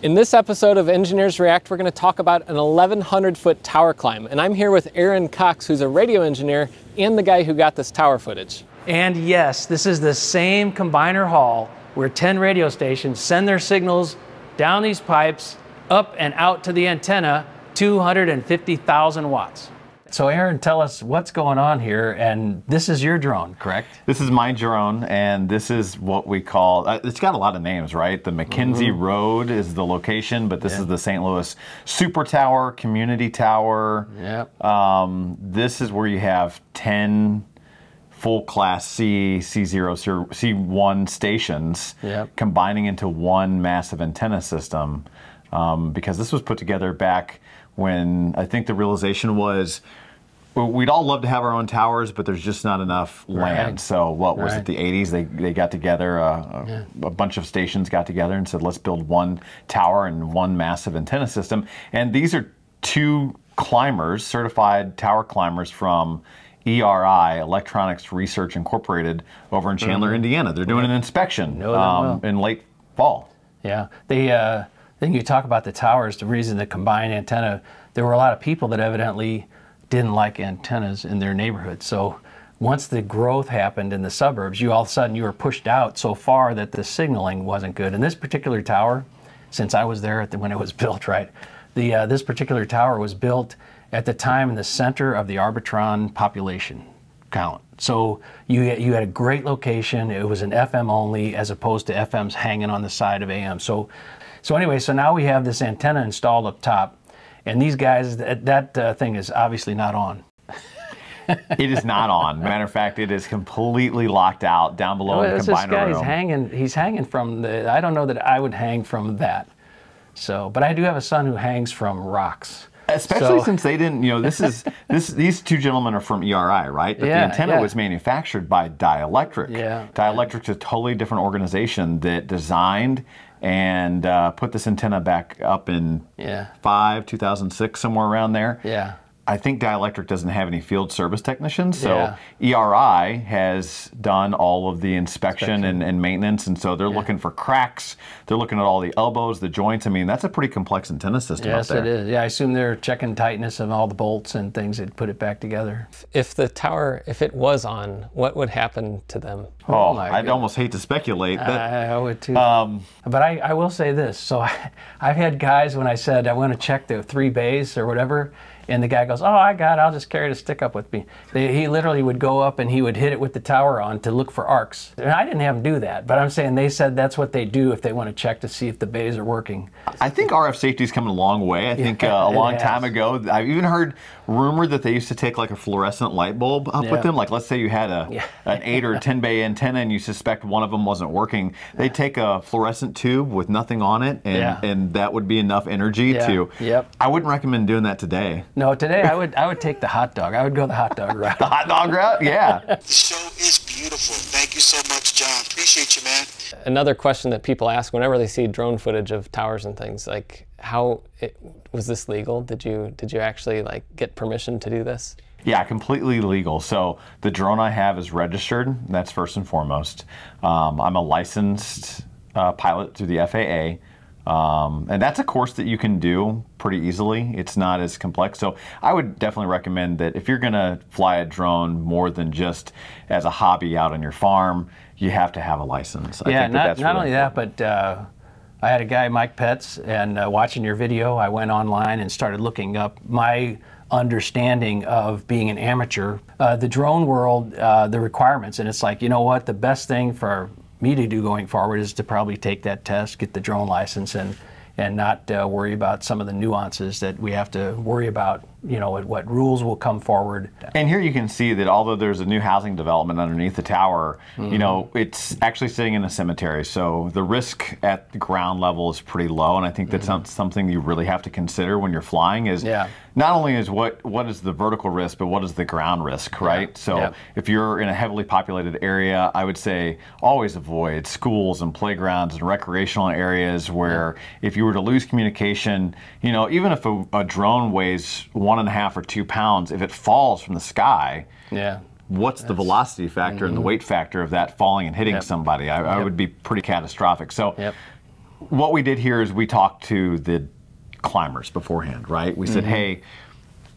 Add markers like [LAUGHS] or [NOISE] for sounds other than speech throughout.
In this episode of Engineers React, we're going to talk about an 1100 foot tower climb. And I'm here with Aaron Cox, who's a radio engineer and the guy who got this tower footage. And yes, this is the same combiner hall where 10 radio stations send their signals down these pipes, up and out to the antenna, 250,000 watts. So Aaron, tell us what's going on here, and this is your drone, correct? This is my drone, and this is what we call, uh, it's got a lot of names, right? The McKenzie mm -hmm. Road is the location, but this yeah. is the St. Louis Super Tower, Community Tower. Yep. Um, this is where you have 10 full class C, C0, C1 stations yep. combining into one massive antenna system. Um, because this was put together back when I think the realization was we'd all love to have our own towers, but there's just not enough land. Right. So what was right. it? The 80s? They they got together. Uh, yeah. a, bunch of stations got together and said, let's build one tower and one massive antenna system. And these are two climbers, certified tower climbers from. ERI, Electronics Research Incorporated, over in Chandler, mm-hmm. Indiana. They're doing an inspection um, well. in late fall. Yeah, the uh, then you talk about the towers, the reason the combined antenna, there were a lot of people that evidently didn't like antennas in their neighborhood. So once the growth happened in the suburbs, you all of a sudden you were pushed out so far that the signaling wasn't good. And this particular tower, since I was there the, when it was [LAUGHS] built, right, the uh, this particular tower was built at the time in the center of the Arbitron population count. So you you had a great location. It was an FM only, as opposed to FMs hanging on the side of AM. So so anyway, so now we have this antenna installed up top, and these guys, that, that uh, thing is obviously not on. [LAUGHS] it is not on. Matter of fact, it is completely locked out down below well, in the combiner this guy, room. He's hanging. He's hanging from the. I don't know that I would hang from that. So, but I do have a son who hangs from rocks. Especially so. since they didn't, you know, this is [LAUGHS] this. These two gentlemen are from ERI, right? But yeah, the antenna yeah. was manufactured by Dielectric. Yeah. Dielectric's a totally different organization that designed and uh, put this antenna back up in yeah. five, 2006, somewhere around there. Yeah. I think Dielectric doesn't have any field service technicians, so yeah. ERI has done all of the inspection, inspection. And, and, maintenance, and so they're yeah. looking for cracks. They're looking at all the elbows, the joints. I mean, that's a pretty complex antenna system yes, it is. Yeah, I assume they're checking tightness of all the bolts and things that put it back together. If the tower, if it was on, what would happen to them? Oh, oh I'd almost hate to speculate. But, I would too. Um, but I, I will say this. So I, [LAUGHS] I've had guys when I said I want to check the three bays or whatever, and the guy goes, "Oh, I got it. I'll just carry the stick up with me." They, he literally would go up and he would hit it with the tower on to look for arcs. And I didn't have him do that, but I'm saying they said that's what they do if they want to check to see if the bays are working. I think RF safety is coming a long way. I think uh, a long time ago, I've even heard rumor that they used to take like a fluorescent light bulb up yeah. with them. Like let's say you had a yeah. an eight or ten bay antenna and you suspect one of them wasn't working. They take a fluorescent tube with nothing on it, and yeah. and that would be enough energy to. Yep. I wouldn't recommend doing that today. No, today I would I would take the hot dog. I would go the hot dog route. [LAUGHS] the hot dog route, yeah. the show is beautiful. Thank you so much, John. Appreciate you, man. Another question that people ask whenever they see drone footage of towers and things, like how it, was this legal? Did you did you actually like get permission to do this? Yeah, completely legal. So the drone I have is registered. That's first and foremost. Um, I'm a licensed uh, pilot through the FAA. Um, and that's a course that you can do pretty easily. It's not as complex. So I would definitely recommend that if you're going to fly a drone more than just as a hobby out on your farm, you have to have a license. I yeah, not, not really only important. that, but uh, I had a guy, Mike Pets, and uh, watching your video, I went online and started looking up my understanding of being an amateur, uh, the drone world, uh, the requirements. And it's like, you know what, the best thing for me to do going forward is to probably take that test, get the drone license, and and not uh, worry about some of the nuances that we have to worry about. You know, what, what, rules will come forward. And here you can see that although there's a new housing development underneath the tower, mm-hmm. you know, it's actually sitting in a cemetery. So the risk at the ground level is pretty low, and I think that's mm-hmm. something you really have to consider when you're flying. Is yeah not only is what what is the vertical risk, but what is the ground risk, right? Yeah. So yeah. if you're in a heavily populated area, I would say always avoid schools and playgrounds and recreational areas where if you were to lose communication, you know, even if a, a, drone weighs one and a half or two pounds, if it falls from the sky, yeah. What's That's, the velocity factor mm-hmm. and the mm-hmm. weight factor of that falling and hitting yep. somebody? I, yep. I, would be pretty catastrophic. So, yep what we did here is we talked to the climbers beforehand, right? We said, hey,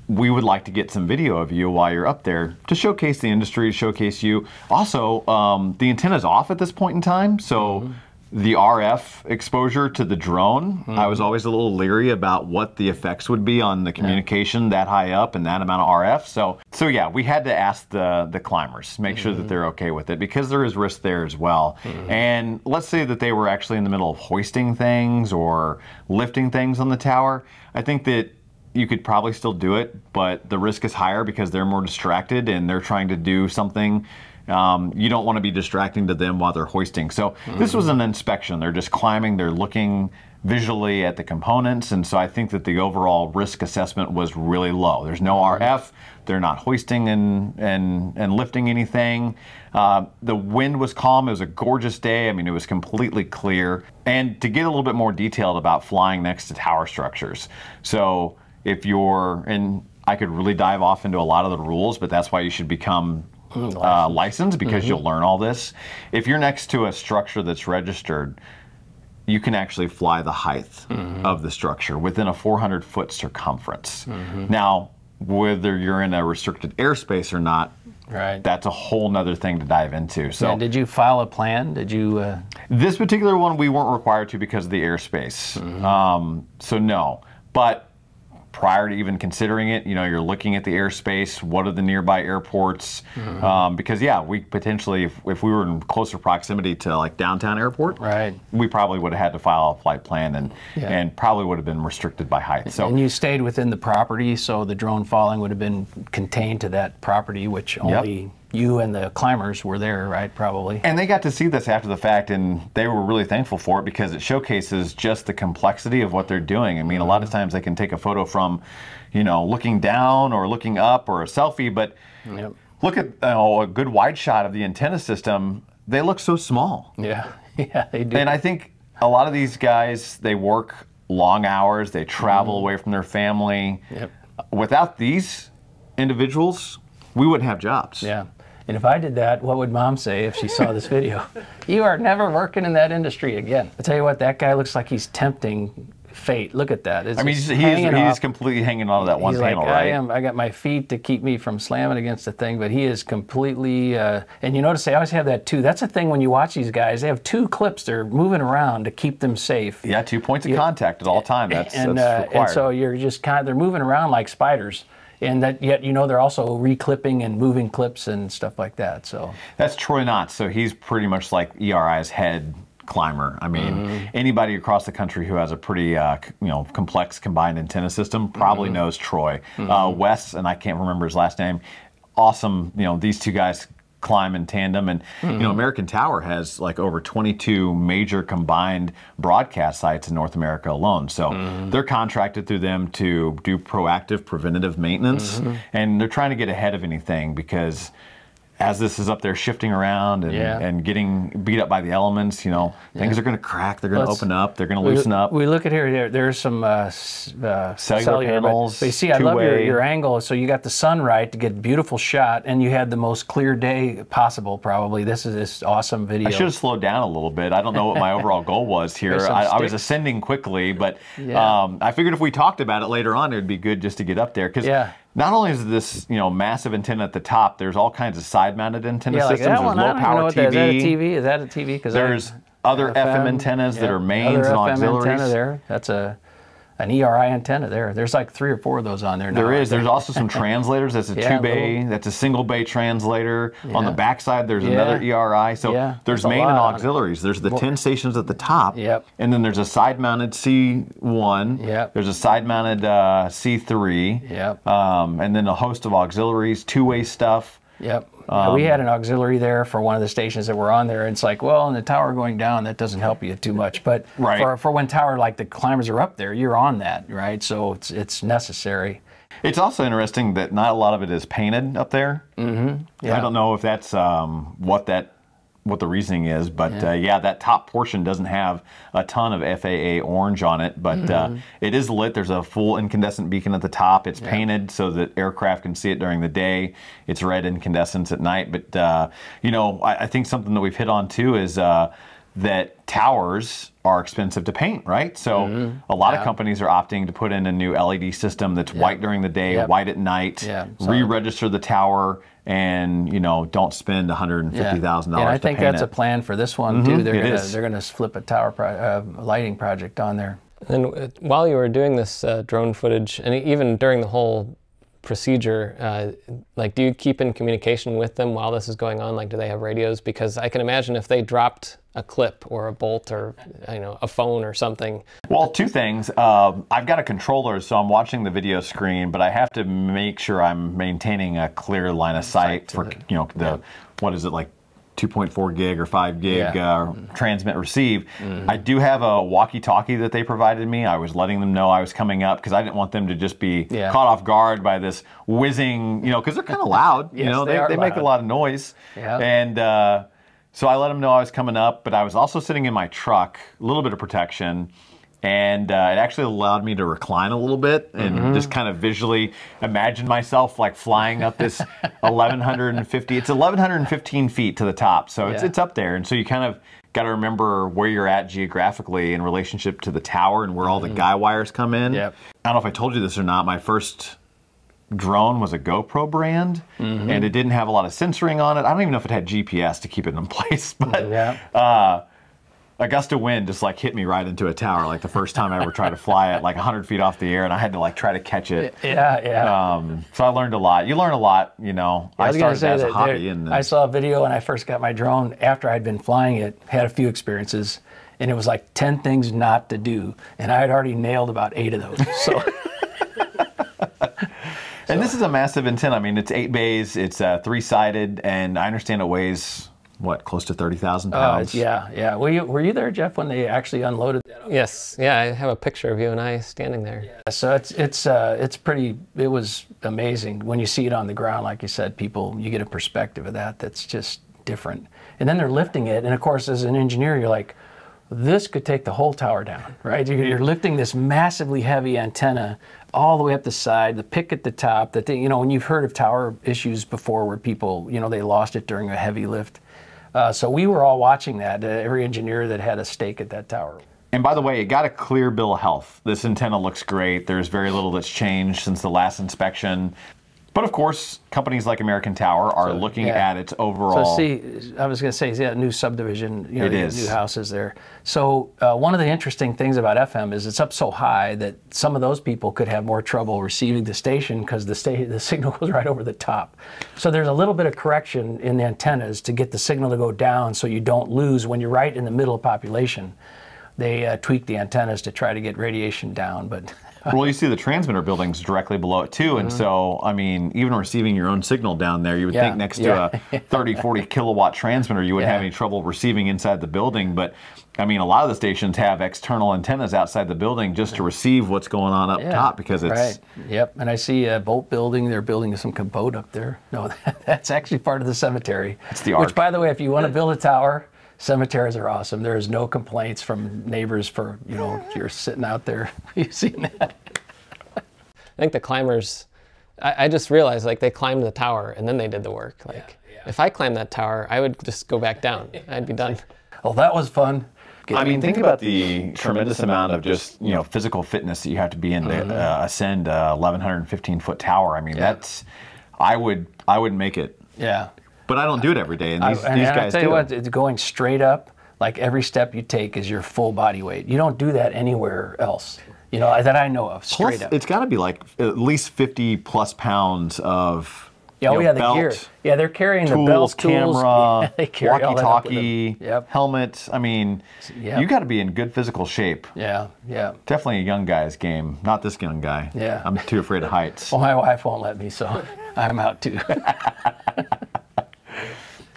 we would like to get some video of you while you're up there to showcase the industry, showcase you. Also, um, the antenna's off at this point in time, so the RF exposure to the drone, I was mm-hmm. always a little leery about what the effects would be on the communication that high up and that amount of RF. So, so yeah, we had to ask the the climbers, make sure that mm-hmm. they're okay with it because there is risk there as well. Mm-hmm. And let's say that they were actually in the middle of hoisting things or lifting things on the tower. I think that you could probably still do it, but the risk is higher because they're more distracted and they're trying to do something. Um, you don't want to be distracting to them while they're hoisting. So this was an inspection. They're just climbing. They're looking visually at the components, and so I think that the overall risk assessment was really low. There's no RF. They're not hoisting and and and lifting anything. Uh, the wind was calm. It was a gorgeous day. I mean, it was completely clear. And to get a little bit more detailed about flying next to tower structures, so if you're and I could really dive off into a lot of the rules, but that's why you should become uh, licensed because you'll learn all this. If you're next to a structure that's registered, you can actually fly the height of the structure within a 400 foot circumference. Now, whether you're in a restricted airspace or not, Right. that's a whole nother thing to dive into. So And did you file a plan? Did you? Uh, this particular one we weren't required to because of the airspace. Um, so no, but prior to even considering it, you know, you're looking at the airspace. What are the nearby airports? Um, because yeah, we potentially, if, if we were in closer proximity to like downtown airport, Right. we probably would have had to file a flight plan and Yeah. and probably would have been restricted by height. So and you stayed within the property, so the drone falling would have been contained to that property, which only you and the climbers were there, right? Probably. And they got to see this after the fact, and they were really thankful for it because it showcases just the complexity of what they're doing. I mean, a lot of times they can take a photo from, you know, looking down or looking up or a selfie, but Yep. look at you know, a good wide shot of the antenna system. They look so small. Yeah. [LAUGHS] Yeah, they do. And I think a lot of these guys, they work long hours, they travel mm-hmm. away from their family. Yep. Without these individuals, we wouldn't have jobs. Yeah. And if I did that, what would mom say if she saw this video? [LAUGHS] you are never working in that industry again. I tell you what, that guy looks like he's tempting fate. Look at that. It's I mean, he's, he's, he's completely hanging on to that one He's panel, like, right? I am. I got my feet to keep me from slamming against the thing, but he is completely. Uh, and you notice they always have that too. That's the thing when you watch these guys. They have two clips. They're moving around to keep them safe. Yeah, two points of contact at all time. That's, and that's uh, required. and so you're just kind of they're moving around like spiders, and that yet you know they're also reclipping and moving clips and stuff like that. So That's Troy Knott. So he's pretty much like ERI's head climber. I mean, Mm-hmm. anybody across the country who has a pretty uh, c- you know complex combined antenna system probably Mm-hmm. knows Troy. Uh, Wes and I can't remember his last name. Awesome. You know, these two guys climb in tandem and you Mm-hmm. know American Tower has like over 22 major combined broadcast sites in North America alone so Mm-hmm. they're contracted through them to do proactive preventative maintenance Mm-hmm. and they're trying to get ahead of anything because as this is up there shifting around and, Yeah. and getting beat up by the elements, you know, things are going to crack, they're going to open up, they're going to loosen up. we look at here. There, there's some uh, s- uh, Cellular but- panels, But, you see, I love your, your angle. So you got the sun right to get a beautiful shot, and you had the most clear day possible. Probably this is this awesome video. I should have slowed down a little bit. I don't know what my overall goal was here. I, I was ascending quickly, but Yeah. um, I figured if we talked about it later on, it would be good just to get up there because Yeah. Not only is this you know massive antenna at the top, there's all kinds of side-mounted antenna yeah, like systems. that one. there's I low don't even know power what that is. That a TV. TV? Is that a TV? Because There's other FM antennas that are mains and FM auxiliaries. antenna there. That's a an ERI antenna there. There's like three or four of those on there now. There. There's also some translators. That's a [LAUGHS] Yeah, two bay. little- That's a single bay translator. On the backside, there's Yeah. another ERI. So Yeah, there's there's main and lot on it. auxiliaries. There's the 10 stations at the top. Yep. And then there's a side mounted C1. Yep. There's a side mounted uh, C3. Yep. Um, and then a host of auxiliaries, two way stuff. Yep. Yeah, Um, we had an auxiliary there for one of the stations that were on there. And it's like, well, in the tower going down, that doesn't help you too much. But Right. for, for when tower, like the climbers are up there, you're on that, right? So it's it's necessary. It's also interesting that not a lot of it is painted up there. Mm-hmm. Yeah. I don't know if that's um, what that what the reasoning is, but yeah. Uh, yeah, that top portion doesn't have a ton of FAA orange on it, but Mm-hmm. uh, it is lit. There's a full incandescent beacon at the top. It's painted so that aircraft can see it during the day. It's red incandescence at night. But uh, you know, I, I think something that we've hit on too is. That towers are expensive to paint, right? So a lot of Mm-hmm. Companies are opting to put in a new LED system that's white during the day, Yep. white at night, Yeah, re-register the tower, and you know don't spend one hundred and fifty thousand dollars. And I think that's it. a plan for this one too. They're it gonna is. they're gonna flip a tower pro, uh, lighting project on there. And uh, while you were doing this uh, drone footage, and even during the whole procedure, uh, like, do you keep in communication with them while this is going on? Like, do they have radios? Because I can imagine if they dropped a clip or a bolt or you know a phone or something. Well, two things. Um, I've got a controller, so I'm watching the video screen, but I have to make sure I'm maintaining a clear line of sight for you know the what is it like 2.4 gig or 5 gig Yeah. Uh, transmit receive. I do have a walkie-talkie that they provided me. I was letting them know I was coming up because I didn't want them to just be Yeah. caught off guard by this whizzing, you know, because they're kind of loud. [LAUGHS] you know, they they, they make a lot of noise. Yeah. And uh, so I let them know I was coming up, but I was also sitting in my truck, a little bit of protection. And uh, it actually allowed me to recline a little bit and Mm-hmm. just kind of visually imagine myself like flying up this [LAUGHS] 1150. It's 1115 feet to the top, so it's Yeah. it's up there. And so you kind of got to remember where you're at geographically in relationship to the tower and where all the guy wires come in. Mm-hmm. Yep. I don't know if I told you this or not. My first drone was a GoPro brand, Mm-hmm. and it didn't have a lot of censoring on it. I don't even know if it had GPS to keep it in [LAUGHS] place, but Yeah. uh, a gust of wind just like hit me right into a tower. Like the first time I ever tried to fly it, like 100 feet off the air, and I had to like try to catch it. Yeah, yeah. Um, so I learned a lot. You learn a lot, you know. I I, was started as a hobby, there- and I saw a video when I first got my drone after I'd been flying it, had a few experiences, and it was like 10 things not to do. And I had already nailed about eight of those. So, [LAUGHS] [LAUGHS] and this is a massive antenna. I mean, it's eight bays, it's uh, three sided, and I understand it weighs what close to 30,000 uh, pounds. yeah, yeah. Were you, were you there, Jeff, when they actually unloaded that? Yes, yeah, I have a picture of you and I standing there. Yeah. So it's it's uh, it's pretty. It was amazing when you see it on the ground, like you said. People, you get a perspective of that. That's just different. And then they're lifting it, and of course, as an engineer, you're like, this could take the whole tower down, [LAUGHS] right? You're, you're lifting this massively heavy antenna all the way up the side, the pick at the top. The thing, you know, when you've heard of tower issues before, where people, you know, they lost it during a heavy lift. Uh, so we were all watching that. Uh, every engineer that had a stake at that tower. And by the way, it got a clear bill of health. This antenna looks great. There's very little that's changed since the last inspection. But of course, companies like American Tower are looking yeah. at its overall. So see, I was going to say, yeah, new subdivision, you know, It is. new houses there. So uh, one of the interesting things about FM is it's up so high that some of those people could have more trouble receiving the station because the sta- the [LAUGHS] signal goes right over the top. So there's a little bit of correction in the antennas to get the signal to go down so you don't lose when you're right in the middle of population. They uh, tweak the antennas to try to get radiation down, but [LAUGHS] well, you see the transmitter buildings directly below it too. And so, I mean, even receiving your own signal down there, you would. Yeah, think next yeah. to a 30, 40 [LAUGHS] kilowatt transmitter, you wouldn't have any trouble receiving inside the building. But I mean, a lot of the stations have external antennas outside the building just to receive what's going on up Yeah, top because it's. right. Yep. And I see a boat building. They're building some boat up there. No, [LAUGHS] that's actually part of the cemetery. It's the Which, by the way, if you want to build a tower, cemeteries are awesome. There is no complaints from neighbors for you know you're sitting out there. [LAUGHS] You've seen that. I think the climbers, I, I just realized like they climbed the tower and then they did the work. Like if I climbed that tower, I would just go back down. I'd be done. Well, that was fun. I mean, think about the tremendous amount of just you know physical fitness that you have to be in to uh, ascend a 1115 foot tower. I mean, that's I would I wouldn't make it, Yeah. But I don't do it every day, and I- these, and, these and I guys tell do. you what, it's going straight up. Like every step you take is your full body weight. You don't do that anywhere else. You know that I know of. Straight Plus, up. it's got to be like at least 50 plus pounds of Yeah, oh know, yeah, the belt, gear. Yeah, they're carrying the tools, belt, camera, [LAUGHS] Yeah, they carry all that up with walkie-talkie. Yep. helmet. I mean, Yep. you got to be in good physical shape. Yeah, yeah. Definitely a young guy's game. Not this young guy. Yeah. I'm too afraid of heights. [LAUGHS] Well, my wife won't let me, so [LAUGHS] I'm out too.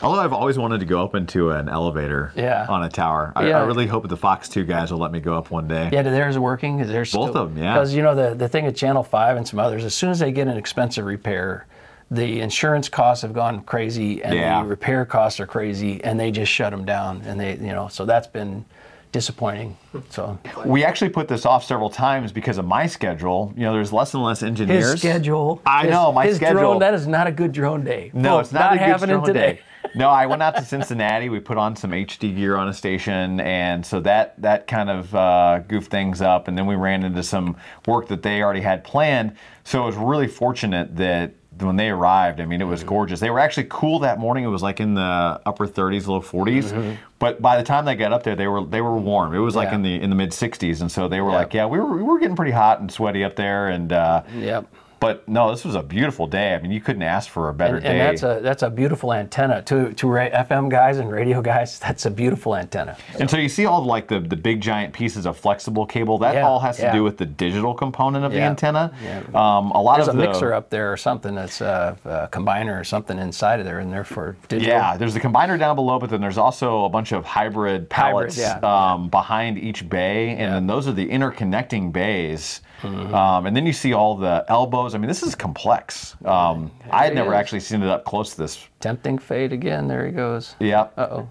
Although I've always wanted to go up into an elevator Yeah. on a tower. I, Yeah. I really hope the Fox 2 guys will let me go up one day. yeah, theirs are working? Is theirs Both still, them? yeah. Because you know the the thing at Channel Five and some others, as soon as they get an expensive repair, the insurance costs have gone crazy and Yeah. the repair costs are crazy, and they just shut them down. And they, you know, so that's been disappointing. So We actually put this off several times because of my schedule. You know, there's less and less engineers. his schedule. I his- know, my schedule. Drone, that is not a good drone day. No, it's not, a good drone today. day. No, I went out to Cincinnati. We put on some HD gear on a station, and so that that kind of uh, goofed things up. And then we ran into some work that they already had planned. So it was really fortunate that when they arrived, I mean, it was Mm-hmm. gorgeous. They were actually cool that morning. It was like in the upper 30s, low 40s. Mm-hmm. But by the time they got up there, they were they were warm. It was like Yeah. in the in the mid 60s, and so they were like, yeah, we were we were getting pretty hot and sweaty up there, and. Uh, Yep. But no, this was a beautiful day. I mean, you couldn't ask for a better And, day. and that's a that's a beautiful antenna to to ra- FM guys and radio guys. [LAUGHS] That's a beautiful antenna. And so you see all like the, the big giant pieces of flexible cable. That Yeah, all has to do with the digital component of the antenna. yeah. Um, a lot There's a of the, mixer up there or something that's a, a combiner or something inside of there, and there for digital. Yeah, there's the combiner down below, but then there's also a bunch of hybrid pallets yeah, um, behind each bay, and then those are the interconnecting bays. Mm-hmm. Um, and then you see all the elbows. I mean, this is complex. Um, I had never is. actually seen it up close to this. Tempting fate again. There he goes. Yeah, Uh oh.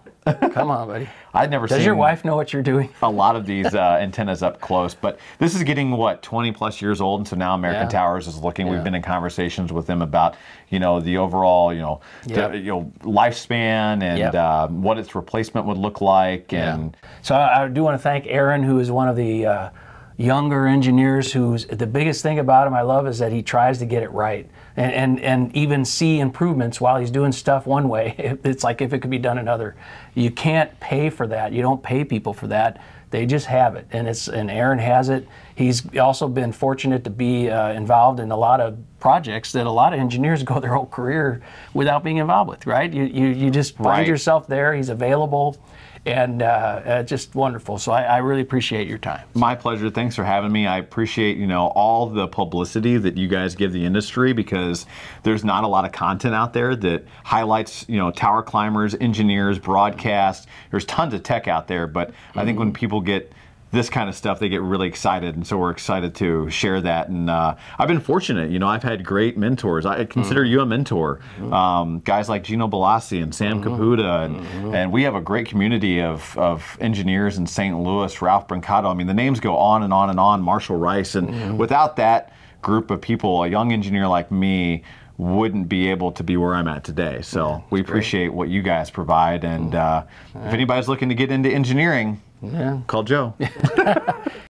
Come on, buddy. [LAUGHS] I'd never seen Does your wife know what you're doing? a lot of these uh, [LAUGHS] antennas up close. But this is getting what 20 plus years old, and so now American Yeah. Towers is looking. Yeah. We've been in conversations with them about you know the overall you know Yep. the, you know lifespan and Yep. uh, what its replacement would look like, and So I, I do want to thank Aaron, who is one of the uh, younger engineers. Who's the biggest thing about him I love is that he tries to get it right and and, and even see improvements while he's doing stuff one way. [LAUGHS] It's like if it could be done another. You can't pay for that. You don't pay people for that. They just have it, and it's and Aaron has it. He's also been fortunate to be uh, involved in a lot of projects that a lot of engineers [LAUGHS] go their whole career without being involved with. Right? You you, you just find Right. yourself there. He's available, and uh, uh, just wonderful. So I, I really appreciate your time. My pleasure. Thanks for having me. I appreciate, you know, all the publicity that you guys give the industry because there's not a lot of content out there that highlights, you know, tower climbers, engineers, broadcast. There's tons of tech out there, but I think when people get this kind of stuff, they get really excited, and so we're excited to share that. And uh, I've been fortunate, you know, I've had great mentors. I consider you a mentor. Um, guys like Gino Balassi and Sam Caputa, and, and we have a great community of, of engineers in St. Louis. Ralph Brancato. I mean, the names go on and on and on. Marshall Rice, and without that group of people, a young engineer like me wouldn't be able to be where I'm at today. So we appreciate what you guys provide. And uh, if anybody's looking to get into engineering, Yeah. call Joe. [LAUGHS]